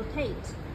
rotate.